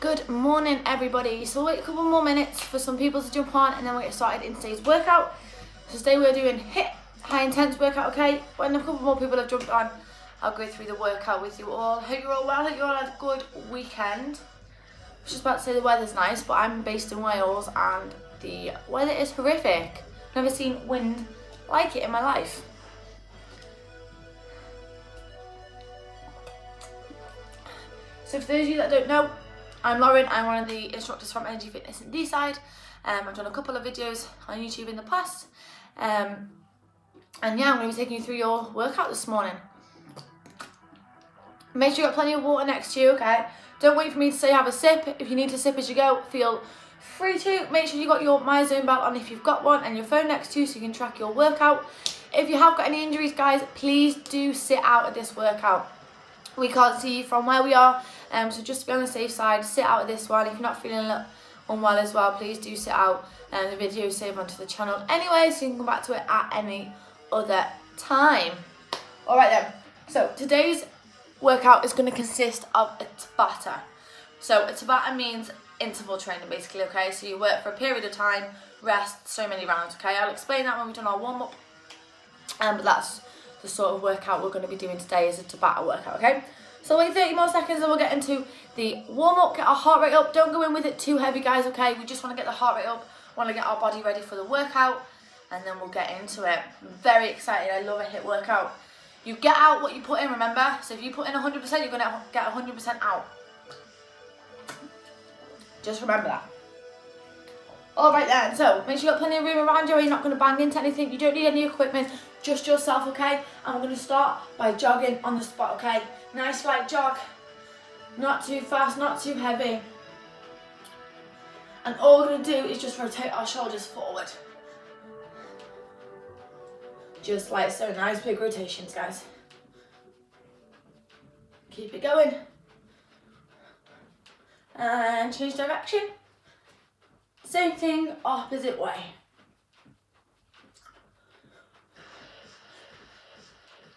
Good morning, everybody. So wait a couple more minutes for some people to jump on and then we'll get started in today's workout. So today we're doing HIIT, high intense workout, okay? When a couple more people have jumped on, I'll go through the workout with you all. Hope you're all well, hope you all had a good weekend. I was just about to say the weather's nice, but I'm based in Wales and the weather is horrific. Never seen wind like it in my life. So for those of you that don't know, I'm Lauren, I'm one of the instructors from énergie Fitness in Deeside. Um, I've done a couple of videos on YouTube in the past. Um, and yeah, I'm going to be taking you through your workout this morning. Make sure you've got plenty of water next to you, okay? Don't wait for me to say have a sip. If you need to sip as you go, feel free to. Make sure you've got your MyZone belt on if you've got one and your phone next to you so you can track your workout. If you have got any injuries, guys, please do sit out of this workout. We can't see from where we are um, so just to be on the safe side, sit out of this one. If you're not feeling unwell as well, please do sit out. And um, the video is saved onto the channel anyway, so you can come back to it at any other time. All right then. So today's workout is going to consist of a Tabata. So a Tabata means interval training basically, okay? So you work for a period of time, rest so many rounds, okay? I'll explain that when we've done our warm-up. Um, but that's the sort of workout we're going to be doing today is a Tabata workout, okay? So wait 30 more seconds and we'll get into the warm up, get our heart rate up. Don't go in with it too heavy guys, okay? We just want to get the heart rate up, want to get our body ready for the workout and then we'll get into it. I'm very excited, I love a HIIT workout. You get out what you put in, remember? So if you put in 100%, you're going to get 100% out. Just remember that. Alright then, so make sure you've got plenty of room around you, you're not going to bang into anything. You don't need any equipment, just yourself, okay? And we're going to start by jogging on the spot, okay? Nice light jog. Not too fast, not too heavy. And all we're going to do is just rotate our shoulders forward. Just like so. Nice big rotations, guys. Keep it going. And change direction. Same thing, opposite way.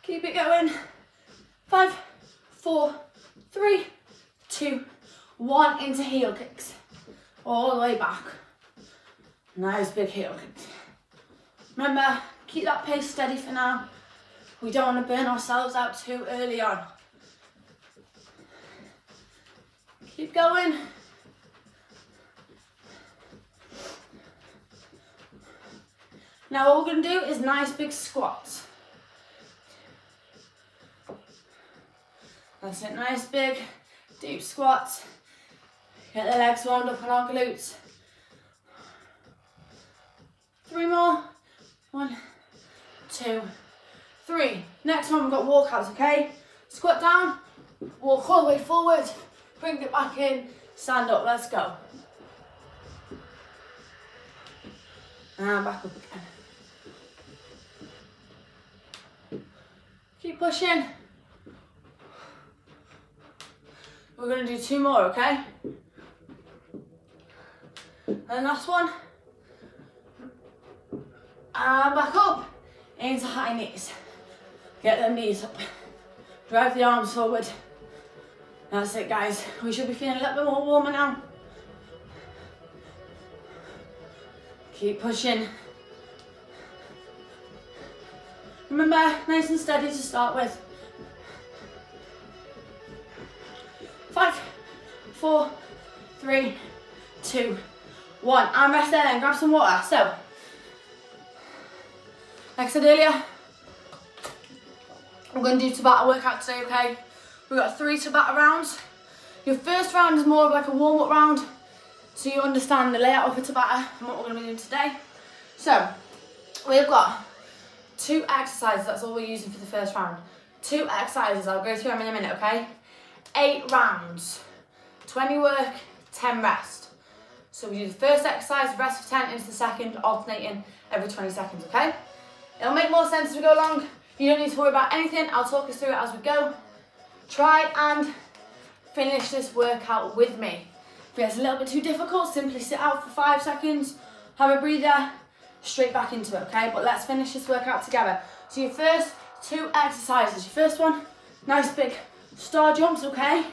Keep it going. Five, four, three, two, one, into heel kicks. All the way back. Nice big heel kicks. Remember, keep that pace steady for now. We don't want to burn ourselves out too early on. Keep going. Now what we're going to do is nice big squats. That's it, nice big deep squats. Get the legs warmed up on our glutes. Three more. One, two, three. Next one, we've got walkouts, okay? Squat down, walk all the way forward, bring it back in, stand up, let's go. And back up again. Keep pushing. We're gonna do two more, okay? And last one. And back up into high knees. Get them knees up. Drive the arms forward. That's it, guys. We should be feeling a little bit more warmer now. Keep pushing. Remember, nice and steady to start with. Five, four, three, two, one. And rest there then, grab some water. So, like I said earlier, I'm going to do Tabata workout today, okay? We've got three Tabata rounds. Your first round is more of like a warm-up round, so you understand the layout of a Tabata and what we're going to be doing today. So, we've got two exercises, that's all we're using for the first round. Two exercises, I'll go through them in a minute, okay? Eight rounds. 20 work, 10 rest. So we do the first exercise, rest for 10 into the second, alternating every 20 seconds, okay? It'll make more sense as we go along. You don't need to worry about anything. I'll talk us through it as we go. Try and finish this workout with me. If it's a little bit too difficult, simply sit out for five seconds, have a breather, straight back into it, okay? But let's finish this workout together. So your first two exercises. Your first one, nice big Star jumps, okay?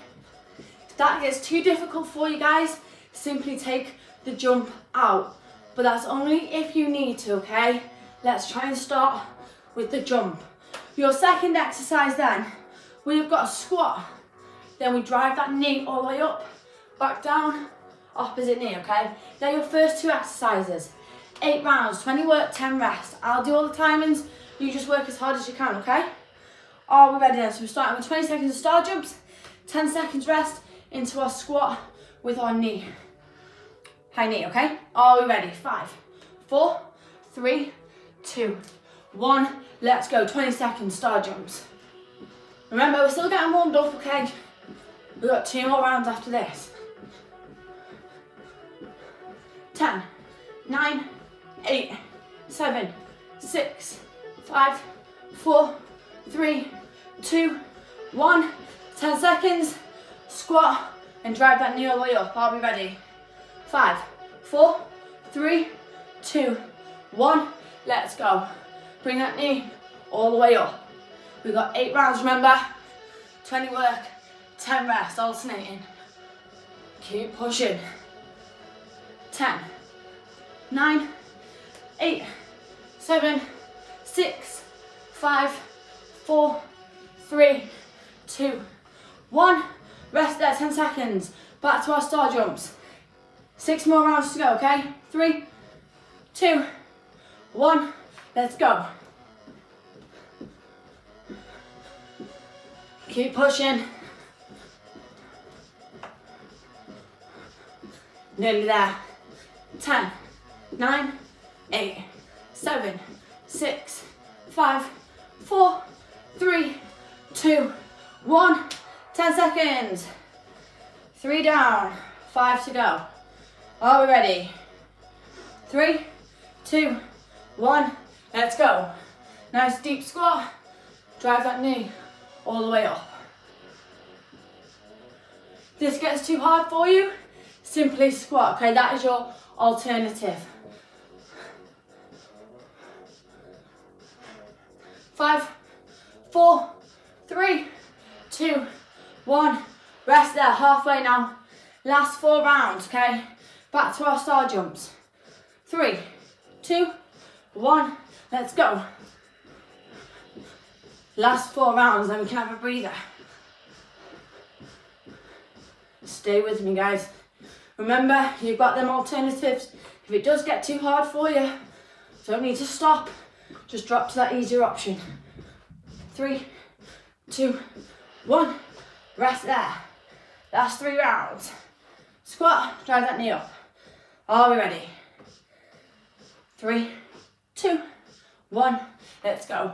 If that gets too difficult for you guys, simply take the jump out. But that's only if you need to, okay? Let's try and start with the jump. Your second exercise then, we've got a squat. Then we drive that knee all the way up, back down, opposite knee, okay? They're your first two exercises. Eight rounds, 20 work, 10 rest. I'll do all the timings, you just work as hard as you can, okay? Are we ready then? So we're starting with 20 seconds of star jumps, 10 seconds rest into our squat with our knee. High knee, okay? Are we ready? Five, four, three, two, one. Let's go. 20 seconds, star jumps. Remember, we're still getting warmed up, okay? We've got two more rounds after this. 10, 9, 8, 7, 6, 5, 4, 3, 2, 1. 10 seconds, squat, and drive that knee all the way up. Are we ready? Five, four, three, two, one. Let's go. Bring that knee all the way up. We've got eight rounds, remember? 20 work, 10 rest, alternating. Keep pushing. 10, 9, 8, 7, 6, 5, 4, 3, 2, 1. Rest there, 10 seconds. Back to our star jumps. Six more rounds to go, okay? Three, two, one. Let's go. Keep pushing. Nearly there. 10, 9, 8, 7, 6, 5, 4, 3, 2, 1. 10 seconds. Three down, five to go. Are we ready? Three, two, one, let's go. Nice deep squat. Drive that knee all the way up. This gets too hard for you, simply squat, okay? That is your alternative. Five, four, three, two, one. Rest there, halfway now. Last four rounds, okay? Back to our star jumps. Three, two, one. Let's go. Last four rounds, then we can have a breather. Stay with me, guys. Remember, you've got them alternatives. If it does get too hard for you, don't need to stop. Just drop to that easier option. Three, two, one. Rest there. Last three rounds. Squat, drive that knee up. Are we ready? Three, two, one, let's go.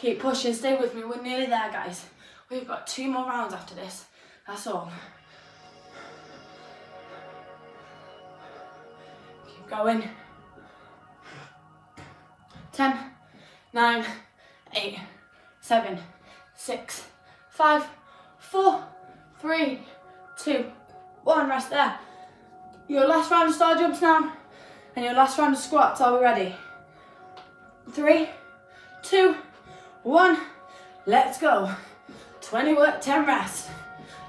Keep pushing, stay with me, we're nearly there guys. We've got two more rounds after this, that's all. Keep going. Ten, nine, eight, seven, six, five, four, three, two, one. Rest there. Your last round of star jumps now, and your last round of squats. Are we ready? Three, two, one. Let's go. 20 work, 10 rest.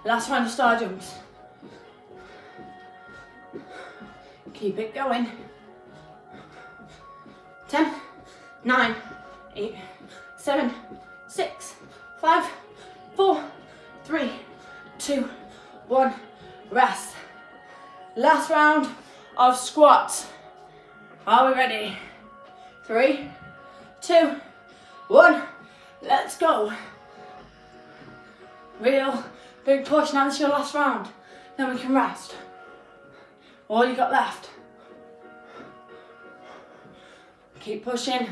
Last round of star jumps. Keep it going. 10, 9, 8, 7, six, five, four, three, two, one. Rest. Last round of squats. Are we ready? Three, two, one. Let's go. Real big push. Now this is your last round. Then we can rest. All you got left. Keep pushing.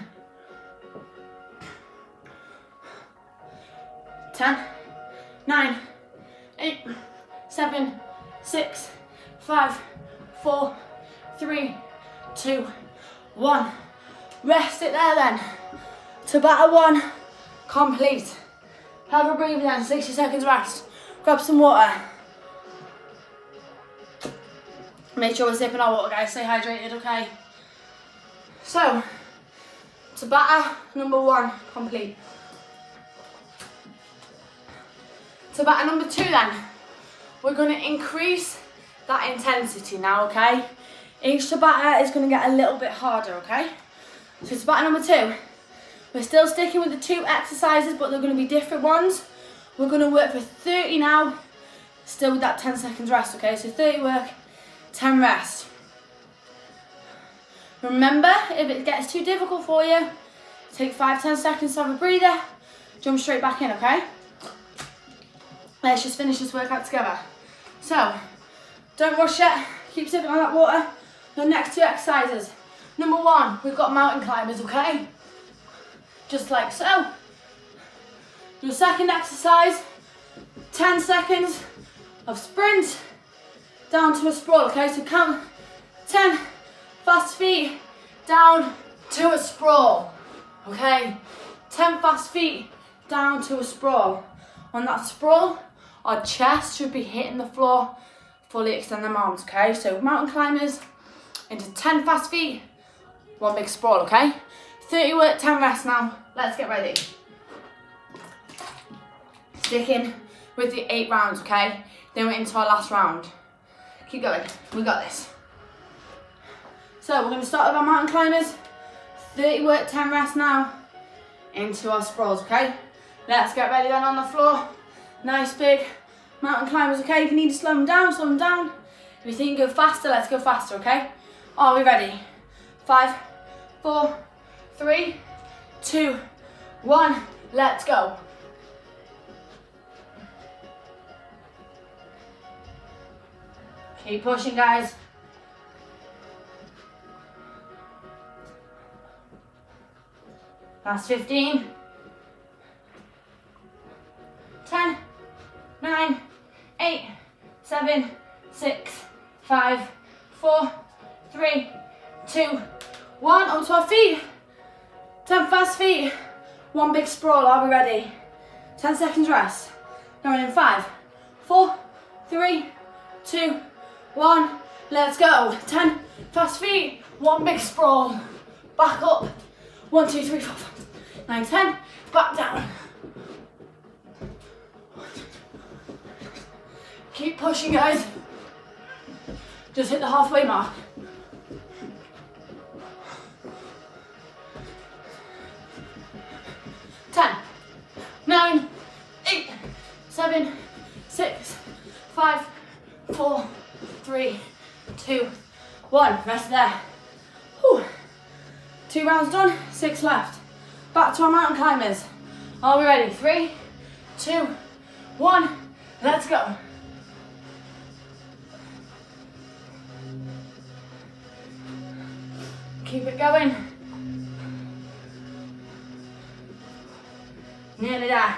10, 9, 8, 7, 6, 5, 4, 3, 2, 1. Rest it there then. Tabata one, complete. Have a breathe then, 60 seconds rest. Grab some water. Make sure we're sipping our water guys, stay hydrated, okay? So, Tabata number one, complete. So batter number two then, we're going to increase that intensity now, okay? Each Tabata is going to get a little bit harder, okay? So Tabata number two, we're still sticking with the two exercises, but they're going to be different ones. We're going to work for 30 now, still with that 10 seconds rest, okay? So 30 work, 10 rest. Remember, if it gets too difficult for you, take five, 10 seconds to have a breather, jump straight back in, okay? Let's just finish this workout together. So, don't rush it, keep sipping on that water. The next two exercises. Number one, we've got mountain climbers, okay? Just like so. Your second exercise, 10 seconds of sprint down to a sprawl, okay? So count 10 fast feet down to a sprawl, okay? 10 fast feet down to a sprawl. On that sprawl, our chest should be hitting the floor, fully extend the arms, okay? So mountain climbers into 10 fast feet, one big sprawl, okay? 30 work, 10 rest now. Let's get ready. Sticking with the eight rounds, okay? Then we're into our last round. Keep going, we got this. So we're gonna start with our mountain climbers. 30 work, 10 rest now. Into our sprawls, okay? Let's get ready then on the floor. Nice big mountain climbers, okay? If you need to slow them down, slow them down. If you think you can go faster, let's go faster, okay? Are we ready? Five, four, three, two, one. Let's go. Keep pushing, guys. Last 15. 10, 9, 8, 7, 6, 5, 4, 3, 2, 1. Onto our feet. 10 fast feet. One big sprawl. Are we ready? 10 seconds rest. Going in 5, 4, 3, 2, 1. Let's go. 10 fast feet. One big sprawl. Back up. 1, 2, 3, 4, 5, 9, 10. Back down. Keep pushing, guys. Just hit the halfway mark. Ten, nine, eight, seven, six, five, four, three, two, one. Rest there. Whew. Two rounds done, six left. Back to our mountain climbers. Are we ready? Three, two, one. Let's go. Keep it going. Nearly there.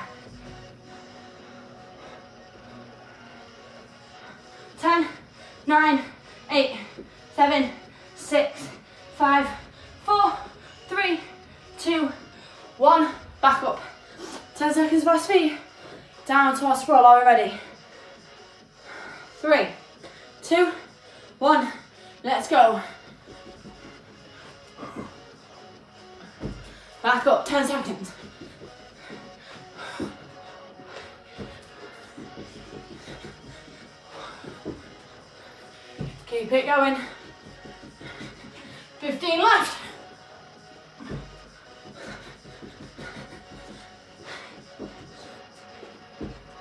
Ten, nine, eight, seven, six, five, four, three, two, one. Back up. 10 seconds fast feet. Down to our sprawl. Are we ready? Three, two, one. Let's go. Back up, 10 seconds. Keep it going. 15 left.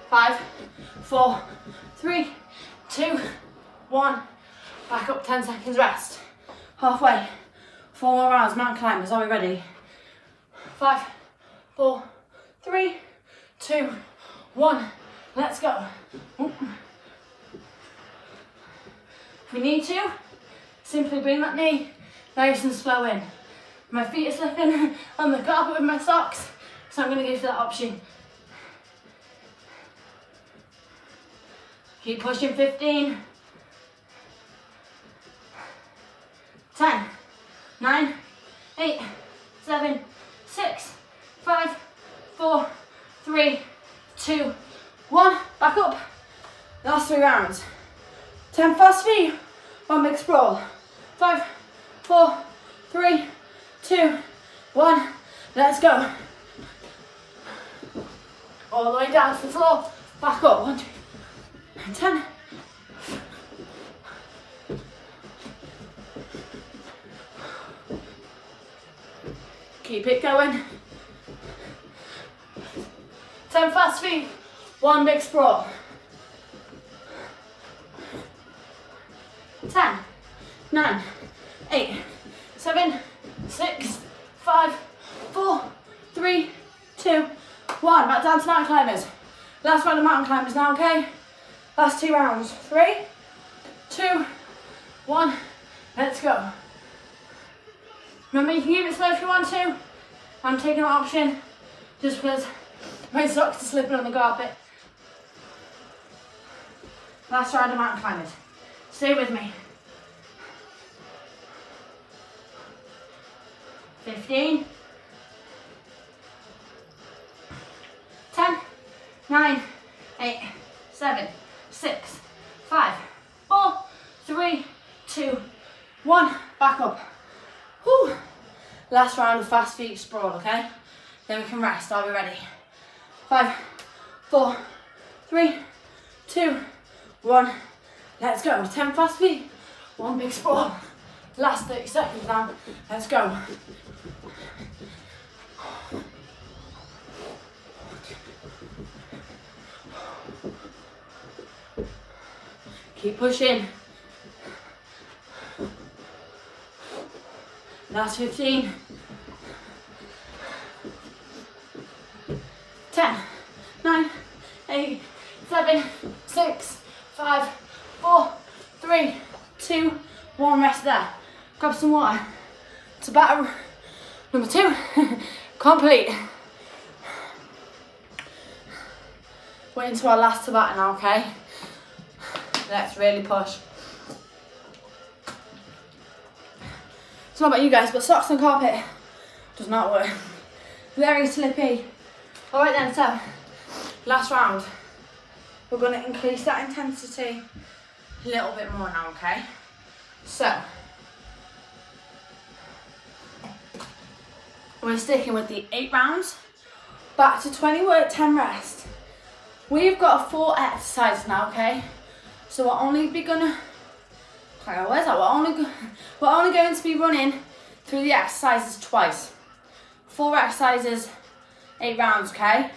Five, four, three, two, one. Back up, 10 seconds rest. Halfway. Four more rounds, mountain climbers, are we ready? Five, four, three, two, one. Let's go. If we need to, simply bring that knee nice and slow in. My feet are slipping on the carpet with my socks, so I'm going to give you that option. Keep pushing 15. 10, 9, 6, 5, 4, 3, 2, 1. Back down to mountain climbers. Last round of mountain climbers now, okay? Last two rounds. Three, two, one. Let's go. Remember, you can keep it slow if you want to. I'm taking that option just because my socks are slipping on the carpet. Last round of mountain climbers. Stay with me. 15, 10, 9, 8, 7, 6, 5, 4, 3, 2, 1. Back up. Whew. Last round of fast feet sprawl, okay? Then we can rest. Are we ready? Five, four, three, two, one. Let's go. 10 fast feet, one big sprawl. Last 30 seconds now. Let's go. Keep pushing. Last 15. 10, 9, 8, 7, 6, 5, 4, 3, 2, 1. Rest there. Grab some water. It's Tabata number two, complete. We're into our last Tabata now, okay? Let's really push. It's not about you guys, but socks on carpet does not work. Very slippy. All right then, so last round. We're gonna increase that intensity a little bit more now, okay? So, we're sticking with the eight rounds. Back to 20 work, 10 rest. We've got four exercises now, okay? So we're only be gonna, where's that? We're only, we're only going to be running through the exercises twice. Four exercises, eight rounds, okay?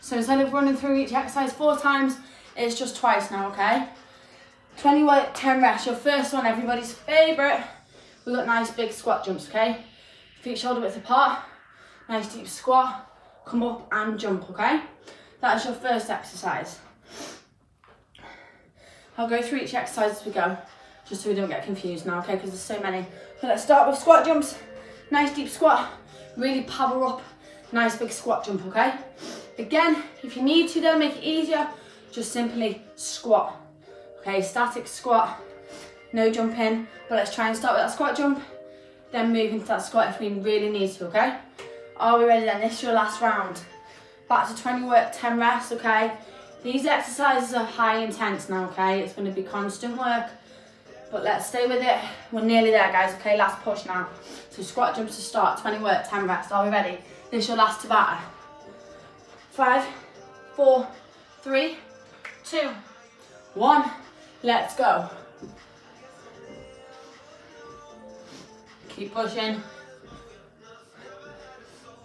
So instead of running through each exercise four times, it's just twice now, okay? 20 weight, 10 rest. Your first one, everybody's favourite. We've got nice big squat jumps, okay? Feet shoulder width apart. Nice deep squat. Come up and jump, okay? That's your first exercise. I'll go through each exercise as we go, just so we don't get confused now, okay? Because there's so many. So let's start with squat jumps. Nice deep squat. Really power up. Nice big squat jump, okay? Again, if you need to though, make it easier, just simply squat. Okay, static squat, no jumping, but let's try and start with that squat jump, then move into that squat if we really need to, okay? Are we ready then? This is your last round. Back to 20 work, 10 rest, okay? These exercises are high intense now, okay? It's gonna be constant work, but let's stay with it. We're nearly there, guys, okay? Last push now. So squat jumps to start, 20 work, 10 rest. Are we ready? This is your last Tabata. Five, four, three, two, one. Let's go. Keep pushing.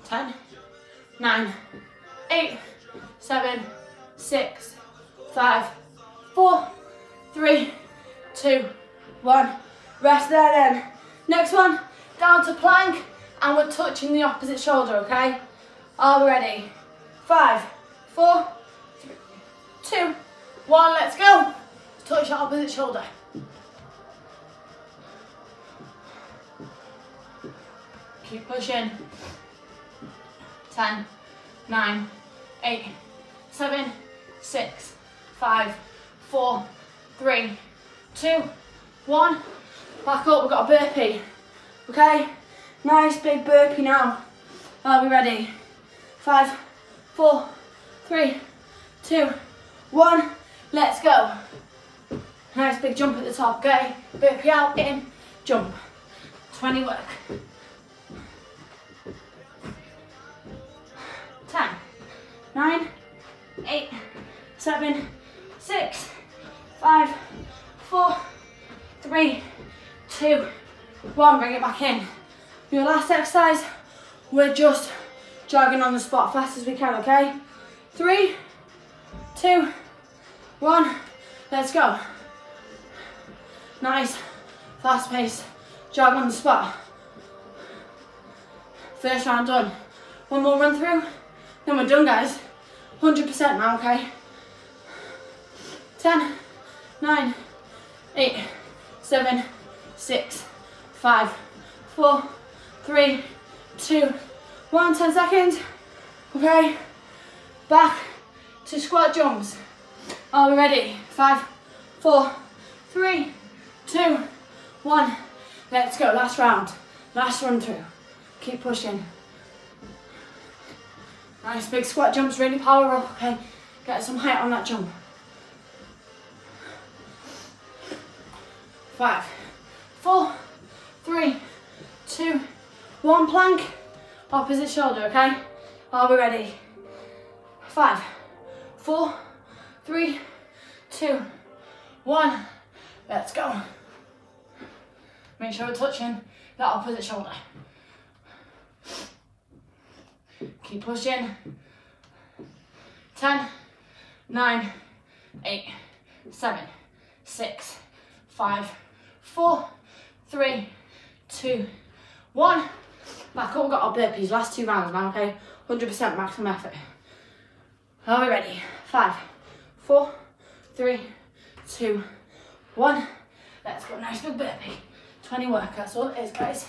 10, 9, 8, 7, 6, 5, 4, 3, 2, 1. Rest there then. Next one, down to plank and we're touching the opposite shoulder, okay? Are we ready? Five, four, three, two, one, let's go. Touch the opposite shoulder. Keep pushing. 10, 9, 8, 7, 6, 5, 4, 3, 2, 1. Back up, we've got a burpee. Okay? Nice big burpee now. Are we ready? Five, four, three, two, one. Let's go. Nice big jump at the top, okay? Burpee out, in, jump. 20 work. 10, 9, 8, seven, six, five, four, three, two, one. Bring it back in. Your last exercise, we're just jogging on the spot fast as we can, okay? Three, two, one, let's go. Nice, fast pace, jog on the spot. First round done. One more run through, then we're done guys. 100% now, okay? 10, 9, 8, 7, 6, 5, 4, 3, 2, 1, 10 seconds. Okay, back to squat jumps. Are we ready? Five, four, three, two, one. Let's go, last round. Last run through. Keep pushing. Nice big squat jumps, really power up, okay? Get some height on that jump. Five, four, three, two, one plank, opposite shoulder, okay? Are we ready? Five, four, three, two, one. Let's go. Make sure we're touching that opposite shoulder. Keep pushing. 10, 9, 8, 7, 6, 5, 4, 3, 2, 1. Back up, we've got our burpees, last two rounds now, okay? 100% maximum effort. Are we ready? Five, four, three, two, one. Let's go, nice big burpee. 20 workouts, all it is, guys.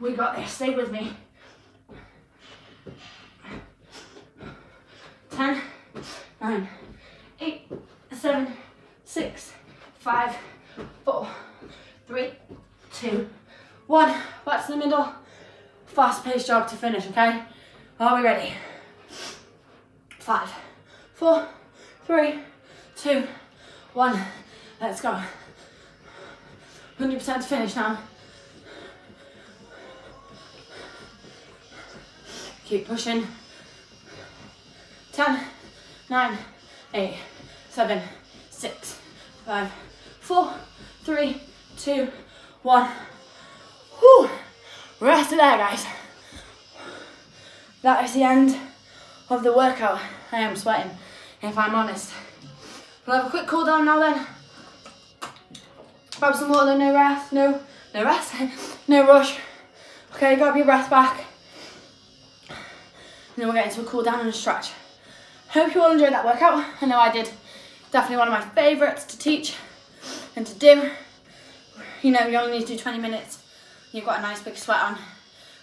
We got this, stay with me. 10, 9, 8, 7, 6, 5, 4, 3, 2, 1. Back to the middle. Fast paced jog to finish, okay? Are we ready? Five, four, three, two, one. Let's go. 100% to finish now. Keep pushing. 10, 9, 8, 7, 6, 5, 4, 3, 2, 1. Whew. Rest there, guys. That is the end of the workout. I am sweating, if I'm honest. We'll have a quick cool down now then. Grab some water, no rest, no, no rest, no rush. Okay, grab your breath back. Then we'll get into a cool down and a stretch. Hope you all enjoyed that workout. I know I did. Definitely one of my favourites to teach and to do. You know, you only need to do 20 minutes. You've got a nice big sweat on,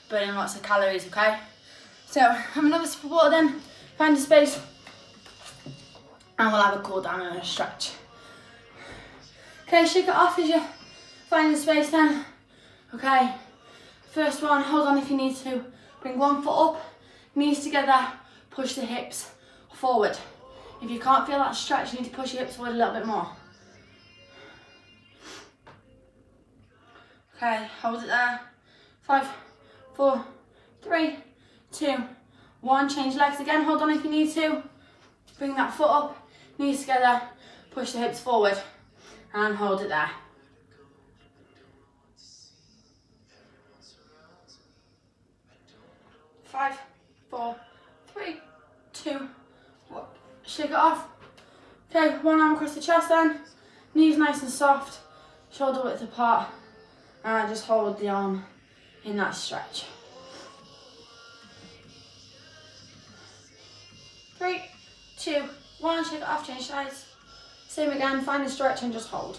burning lots of calories, okay? So, have another sip of water then, find a space, and we'll have a cool down and a stretch. Okay, shake it off as you find the space then. Okay, first one, hold on if you need to. Bring one foot up, knees together, push the hips forward. If you can't feel that stretch, you need to push your hips forward a little bit more. Okay, hold it there. Five, four, three, two, one. Change legs again, hold on if you need to. Bring that foot up, knees together, push the hips forward and hold it there. Five, four, three, two, one. Shake it off. Okay, one arm across the chest then. Knees nice and soft, shoulder width apart. And just hold the arm in that stretch. Three, two, one, shake it off, change sides. Same again, find the stretch and just hold.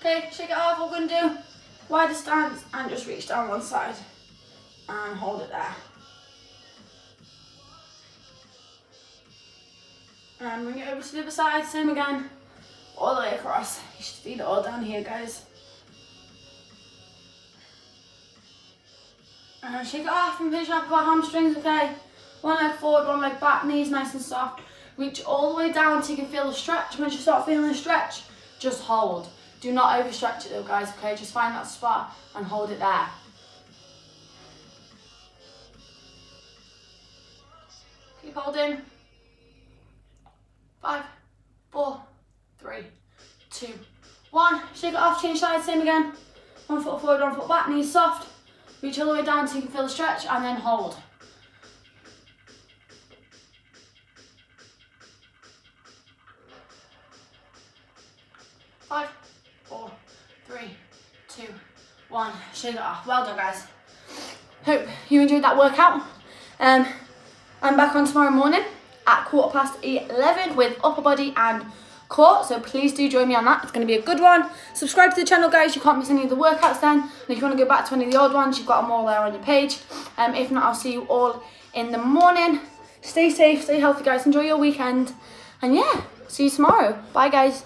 Okay, shake it off, what we're gonna do, wider stance and just reach down one side and hold it there. And bring it over to the other side, same again, all the way across. You should feel it all down here, guys. And shake it off and finish up our hamstrings, okay? One leg forward, one leg back, knees nice and soft. Reach all the way down so you can feel the stretch. Once you start feeling the stretch, just hold. Do not overstretch it though, guys, okay? Just find that spot and hold it there. Keep holding. Five, four, three, two, one. Shake it off, change sides, same again. One foot forward, one foot back, knees soft. Reach all the way down so you can feel the stretch and then hold. One. Shake it off. Well done, guys. Hope you enjoyed that workout. Um, I'm back on tomorrow morning at quarter past 11 with upper body and core. So please do join me on that. It's going to be a good one. Subscribe to the channel, guys. You can't miss any of the workouts then. And if you want to go back to any of the old ones, you've got them all there on your page. Um, if not, I'll see you all in the morning. Stay safe, stay healthy, guys. Enjoy your weekend. And yeah, see you tomorrow. Bye, guys.